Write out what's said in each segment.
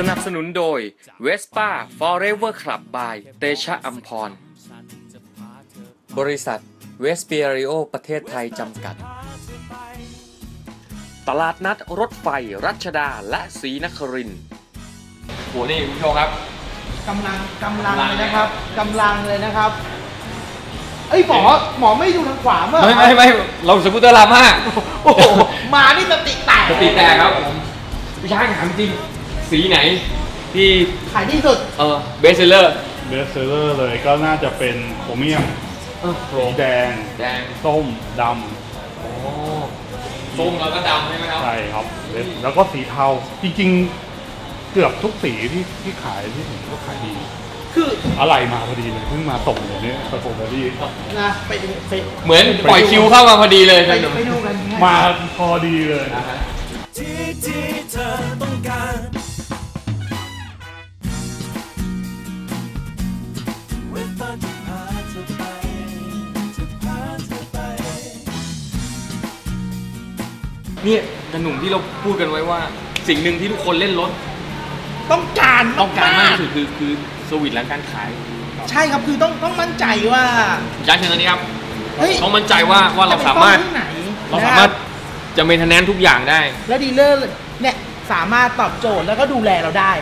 สนับสนุนโดย Vespa Forever Club by เตชะอัมพร บริษัทเวสเปียริโอประเทศไทยจำกัด ตลาดนัดรถไฟรัชดาและศรีนครินทร์โหนี่คุณผู้ชมครับ กำลังกำลังกำลังเลยนะครับกำลังเลยนะครับเอ้ยหมอหมอไม่ดูทางขวาเมื่อไม่ไม่ไม่เราสกูตเตอร์ลาม่าโอ้โหมานี่สติแตกสติแตกครับผมพี่ช้างถามจริง สีไหนที่ขายที่สุด เออเบสเซอร์เบสเซอร์เลยก็น่าจะเป็นโครเมียมเออโปรสีแดง แดง ส้มดโอ้ส้มแล้วก็ดำใช่ไหมครับำใช่ครับ แล้วก็สีเทา จริงๆ เกือบทุกสีที่ที่ขายที่ผมก็ขายดี คืออะไรมาพอดีเลยเพิ่งมาส่งเลยเนี่ยสโตรเบอรี่นะไปดูไปเหมือนปล่อยคิวเข้ามาพอดีเลย ไปครับไปดูกัน มาพอดีเลยนะฮะที่ที่เธอต้อง เนี่ยแต่หนุ่มที่เราพูดกันไว้ว่า สิ่งหนึ่งที่ทุกคนเล่นรถต้องการต้องการมากที่สุดคือคือservice หลังการขายใช่ครับคือต้องต้องมั่นใจว่าย้านเชิญตอนนี้ครับเฮ้ยต้องมั่นใจว่าว่าเราสามารถจะไปซ่อที่ไหนเราสามารถจะ maintenance ทุกอย่างได้ แล้ว dealer เนี่ยสามารถตอบโจทย์แล้วก็ดูแลเราได้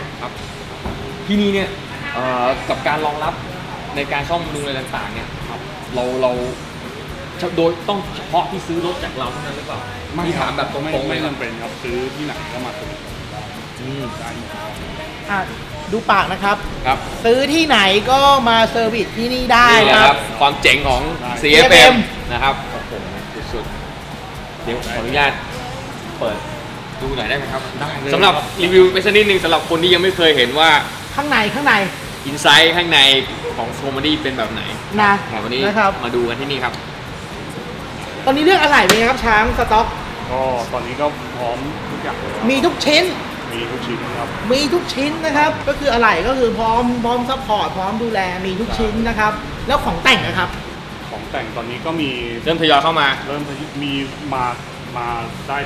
ที่นี่เนี่ยเอ่อกับการรองรับในการซ่อมบำรุงอะไรต่างๆเนี่ยครับเราเรา โดยต้องเฉพาะที่ซื้อรถจากเราเท่านั้นหรือเปล่าที่ถามแบบตรงๆเลยครับไม่ไม่จำเป็นครับซื้อที่ไหนก็มาซื้อได้หมดอะดูปากนะครับ ครับ ซื้อที่ไหนก็มา service ที่นี่ได้นี่แหละคครับ ความเจ๋งของ CFM CFM นะครับโอ้โหสุดๆเดี๋ยวขออนุญาตเปิดดูหน่อยได้ไหมครับได้เลย สำหรับรีวิวไปสักนิดนึงสำหรับคนที่ยังไม่เคยเห็นว่าข้างในข้างใน inside ข้างในของ Scomadi เป็นแบบไหนนะวันนี้นะครับ มาดูกันที่นี่ครับ ตอนนี้เรื่องอะไหล่เป็นไงครับช้างสต็อก ก็ตอนนี้ก็พร้อมทุกอย่างเลยครับมีทุกชิ้น มีทุกชิ้นครับ มีทุกชิ้นนะครับ ก็คืออะไรก็คือพร้อมพร้อม support พร้อมดูแลมีทุกชิ้นนะครับ แล้วของแต่งนะครับ ของแต่งตอนนี้ก็มีเริ่มทยอยเข้ามา เริ่มมีมามาได้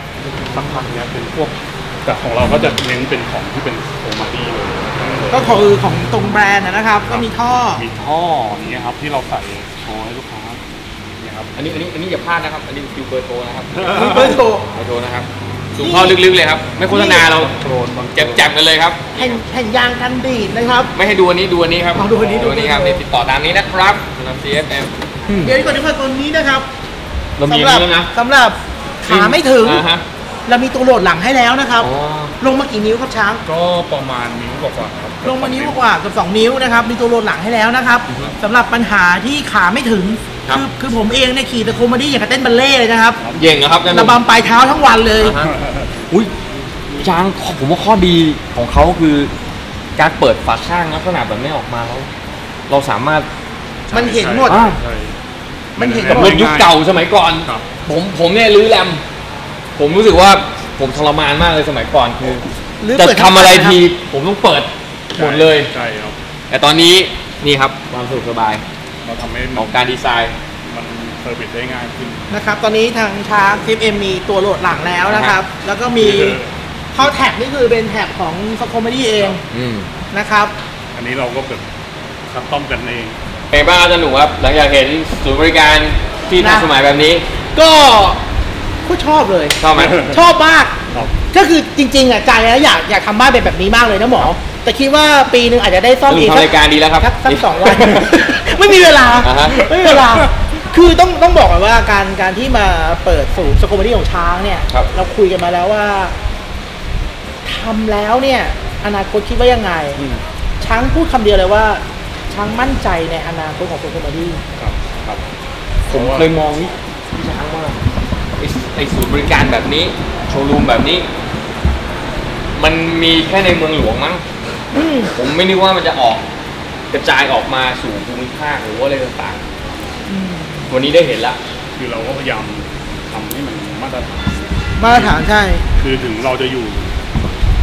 สักพักเนี้ยเป็นพวกแต่ของเราก็จะเน้นเป็นของที่เป็น Scomadi เลยก็คือของตรงแบรนด์นะครับ ก็มีท่อ มีท่ออย่างเงี้ยครับที่เราใส่โชว์ให้ลูกค้าเนี่ย ครับอันนี้อันนี้อันนี้อย่าพลาดนะครับ อันนี้คิวเบอร์โทรนะครับมีเบอร์โทร เบอร์โทรนะครับสูงเข้าลึกๆเลยครับ ไม่โฆษณาเราโดนบางแจมๆกันเลยครับ แผ่นแผ่นยางกันดีดนะครับ ไม่ให้ดูอันนี้ดูอันนี้ครับเอาดูอันนี้ดูอันนี้ครับดูอันนี้นี่ติดต่อตามนี้นะครับสำหรับ CFM เดี๋ยวก่อนที่มาตัวนี้นะครับเรามีสำหอันรับนี้แล้วนะสำหรับขาไม่ถึง อ่าฮะ เรามีตัวโหลดหลังให้แล้วนะครับ อ๋อ ลงมากี่นิ้วครับช้าง ก็ประมาณนิ้วกว่าๆครับ ลงมานิ้วกว่าเกับ2นิ้วนะครับ มีตัวโหลดหลังให้แล้วนะครับสำหรับปัญหาที่ขาไม่ถึง ครับ คือคือผมเองเนี่ยขี่ตะโคมมาดี้อย่างกับเต้นบัลเล่ต์เลยนะครับเย่งนะครับนั่นระบำปลายเท้าทั้งวันเลย อ่าฮะอุ้ยช้างผมว่าข้อดีของเขาคือ การเปิดฝาข้างลักษณะแบบนี้ออกมาแล้ว เราสามารถ มันเห็นหมด อ่า ใช่ มันเห็น กับรถยุคเก่าสมัยก่อน ครับ ผมผมเนี่ยรื้อแรม ผมรู้สึกว่าผมทรมานมากเลยสมัยก่อนคือหรือจะเปิดทำอะไรทั้งคันทีผมต้องเปิดหมดเลย ใช่ครับ แต่ตอนนี้นี่ครับความสะดวกสบาย เราทำให้ขมัอนงการดีไซน์ มันเซอร์วิสได้ง่ายขึ้น นะครับ ตอนนี้ทางช้างซิฟเอ็มมีตัวโหลดหลังแล้วนะครับ แล้วก็มีมีเลย เข้าแท็บนี่คือเป็นแท็บของสโคมดี้เองอืมนะครับ อันนี้เราก็แบบคัสตอมกันเอง เป็นบ้างอาจารย์หนูครับ หลังจากเห็นศูนย์บริการที่ทันนะ สมัยแบบนี้ก็ก็ชอบเลย ชอบไหม ชอบมาก ครับ ก็คือจริงๆอะใจแล้วอยากอยากทำบ้านเป็นแบบนี้มากเลยนะหมอ แต่คิดว่าปีหนึ่งอาจจะได้ซ่อมหนูอีกทำรายการดีแล้วครับสักสักสองวัน ไม่มีเวลาอ่าฮะ ไม่มีเวลา คือต้องต้องบอกก่อนว่าการการที่มาเปิดศูนย์ Scomadi ของช้างเนี่ย ครับ เราคุยกันมาแล้วว่าทำแล้วเนี่ย อนาคตคิดว่ายังไงช้างพูดคำเดียวเลยว่า ช้างมั่นใจในอนาคตของ Scomadi ครับครับผมเคยมองนี่พี่ช้างว่าไอ้ไอ้ศูนย์บริการแบบนี้ โชว์รูมแบบนี้ มันมีแค่ในเมืองหลวงมั้งอืมผมไม่นึกว่ามันจะออก กระจายออกมาสู่ภูมิภาคหรือว่าอะไรต่างอืมๆวันนี้ได้เห็นละ คือเราก็พยายามทำให้มันมาตรฐาน มาตรฐานใช่ คือถึงเราจะอยู่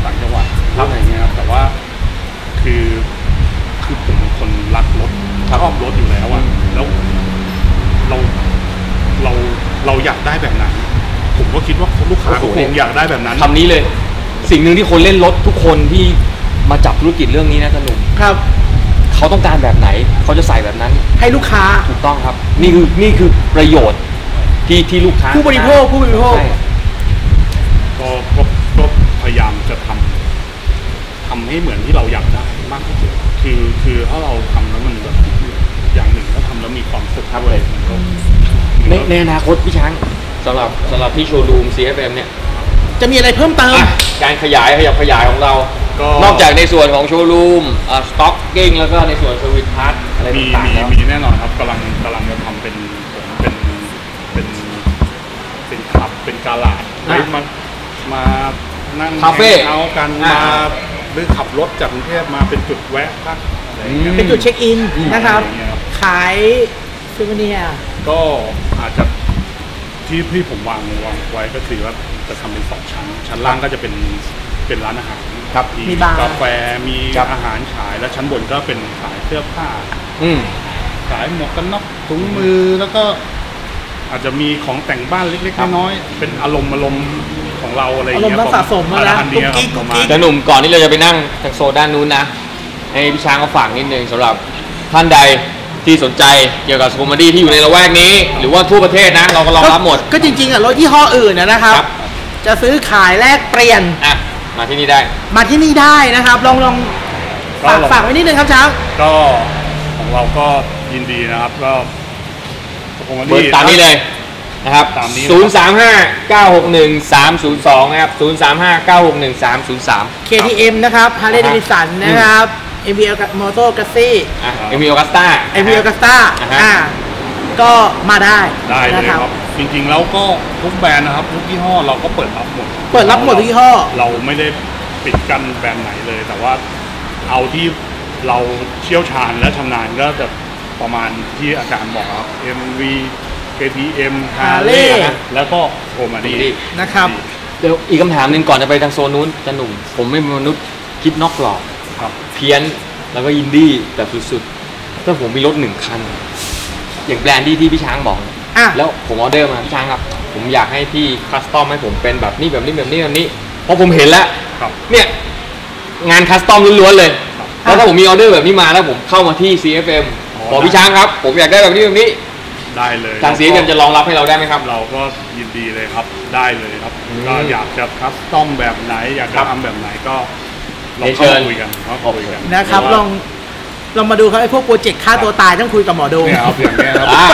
ต่างจังหวัดอะไรเงี้ยครับแต่ว่าคือคือผมเป็นคนรักรถชอบรถอยู่แล้วอะแล้วเราเราเราอยากได้แบบนั้น ผมก็คิดว่าลูกค้าโอ้ก็โห คงอยากได้แบบนั้น คำนี้เลย สิ่งหนึ่งที่คนเล่นรถทุกคนที่มาจับธุรกิจเรื่องนี้นะท่านหนุ่มครับ เขาต้องการแบบไหน เขาจะใส่แบบนั้นให้ลูกค้า ถูกต้องครับ นี่คือนี่คือประโยชน์ที่ที่ลูกค้าผู้บริโภคผู้บริโภค ใช่ก็ก็ก็พยายามจะทำทำให้เหมือนที่เราอยากได้มากที่สุดคือคือถ้าเราทำแล้วมันแบบอย่างหนึ่งถ้าทำแล้วมีความสุขด้วยมันก็ในในอนาคตพี่ช้างสำหรับสำหรับที่โชว์รูม CFM เนี่ยจะมีอะไรเพิ่มเติม อะการขยายขยับขยายของเรา ก็นอกจากในส่วนของโชว์รูม stocking แล้วก็ในส่วน spare part อะไรต่างๆแล้วมีมีมีแน่นอนครับกำลังกำลังจะทำเป็นเป็นเป็นเป็นคลับเป็นกาลาดอะไว้มามานั่งคาเฟ่เอากันอะมาหรือขับรถจากกรุงเทพมาเป็นจุดแวะพักอะไรอย่างเงี้ยอืมเป็นจุดเช็คอินนะครับ อะไรอย่างเงี้ยครับ ขาย souvenirก็อาจจะที่ที่ผมวางวางไว้ก็คือว่าจะทำเป็นสองชั้น ชั้นล่างก็จะเป็นเป็นร้านอาหาร ครับมีบาร์ กาแฟมีครับ อาหารขายแล้วชั้นบนก็เป็นขายเสื้อผ้า อืม ขายหมวกกันน็อกถุงมือแล้วก็ อาจจะมีของแต่งบ้านเล็กครับ ๆน้อยๆเป็นอารมณ์อารมณ์ของเราอะไรอย่างอารมเงี้ณ์ยนักสะสมอะนะประมาณเนี้ยครับกุ๊ปกระกิ๊มาณกแต่หนุ่มก่อนที่เราจะไปนั่งทางโซนด้านนู้นนะให้พี่ช้างเขาฝากนิดนึงสำหรับท่านใดที่สนใจเกี่ยวกับสกูมาดี้ที่อยู่ในละแวกนี้ หรือว่าทั่วประเทศนะ เราก็รองรับหมด ก็จริงๆอะรถยี่ห้ออื่นนะนะครับ ครับ จะซื้อขายแลกเปลี่ยน อะ มาที่นี่ได้ มาที่นี่ได้นะครับ ลองลองฝากก็ลอง ฝากไว้นิดนึงครับช้าง ก็ของเราก็ยินดีนะครับก็สกุลเบอร์ตามนี้เลยนะครับ ตามนี้ 0 3 5 9 6 1 3 0 2 นะครับ 0 3 5 9 6 1 3 0 3 KTM นะครับ Harley อ่าฮะ Davidson นะครับ m v l Moto g a z z อะเอมิโอกัสตา m v l g a z z a อ่าฮะ อ่าก็มาได้ได้เลยนะครับครับ จริงๆแล้วก็ทุกแบรนด์นะครับทุกยี่ห้อเราก็เปิดรับหมดเปิดรับหมดทุกยี่ห้อ เราไม่ได้ปิดกั้นแบรนด์ไหนเลย แต่ว่าเอาที่เราเชี่ยวชาญและชำนาญก็จะประมาณที่อาจารย์บอกครับ MV KTM Harley Harley แล้วก็ Scomadi นะครับ เดี๋ยวอีกคำถามหนึ่งก่อนจะไปทางโซนนู้นจะหนุ่ม ผมไม่เป็นมนุษย์คิดนอกกรอบครับ เพี้ยนแล้วก็อินดี้แบบสุดๆ ถ้าผมมีรถหนึ่งคัน อย่างแบรนด์ที่ที่พี่ช้างบอกเนี่ย อะ แล้วผมออเดอร์มาพี่ช้างครับ ผมอยากให้พี่ custom ให้ผมเป็นแบบนี้แบบนี้แบบนี้แบบนี้เพราะผมเห็นแล้วครับ เนี่ยงาน custom ล้วนๆเลยครับแล้วถ้าผมมีออเดอร์แบบนี้มาแล้วผมเข้ามาที่ CFM อ๋อ บอกพี่ช้างครับ ผมอยากได้แบบนี้แบบนี้ได้เลยทาง CFM จะรองรับให้เราได้ไหมครับ เราก็ยินดีเลยครับได้เลยครับ อืมก็อยากจะ custom แบบไหน อยากจะครับทำแบบไหนก็ลองเรียนเข้าเชิญมาคุยกันเข้ามาคุยกันนะครับเพาลว่าลอง ลองมาดูครับไอ้พวกโปรเจกต์ฆ่าตัวตายต้องคุยกับหมอดูเนี่ยครับอย่างเงี้ยครับอ่า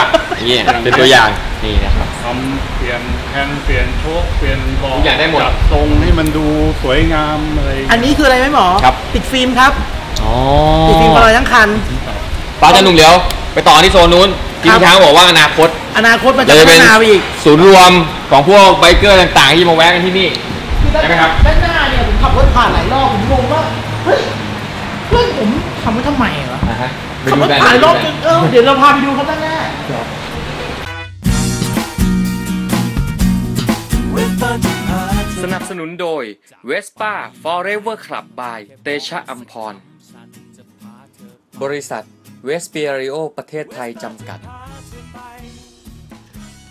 นี่เป็นตัวอย่างนี่นะครับ ทำเปลี่ยนแผ่นเปลี่ยนโช้คเปลี่ยนบอลทุกอย่างได้หมด จัดทรงให้มันดูสวยงามอะไรอันนี้คืออะไรไหมหมอครับ ติดฟิล์มครับอ๋อติดฟิล์มอะไรทั้งคัน ป้าจะหนุ่มเดี๋ยว ไปต่อที่โซนนู้นที่ครับ พี่ช้างบอกว่าอนาคตอนาคตมันจะเราจะพัเป็นพัฒนาไปอีกศูนย์รวมของพวก biker ต่างๆที่มาแวะกันที่นี่คือด้านใช่ไหมครับ ด้านหน้าเนี่ยผมขับรถผ่านหลายรอบผมงงว่าเฮ้ยเพื่อนผมทำไว้ทำไมวะอ่าฮะไปขับดูรถกันผ่านหลายรอบไปจดูนกันเออเดี๋ยวเราพาไปดูครับด้านหน้าเวฟฟันพาเธสอนับสนุนโดย Vespa Forever Club by เตชะอัมพร บริษัทเวสเปียริโอประเทศไทยจำกัด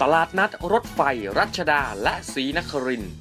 ตลาดนัดรถไฟรัชดาและศรีนครินทร์